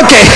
Okay.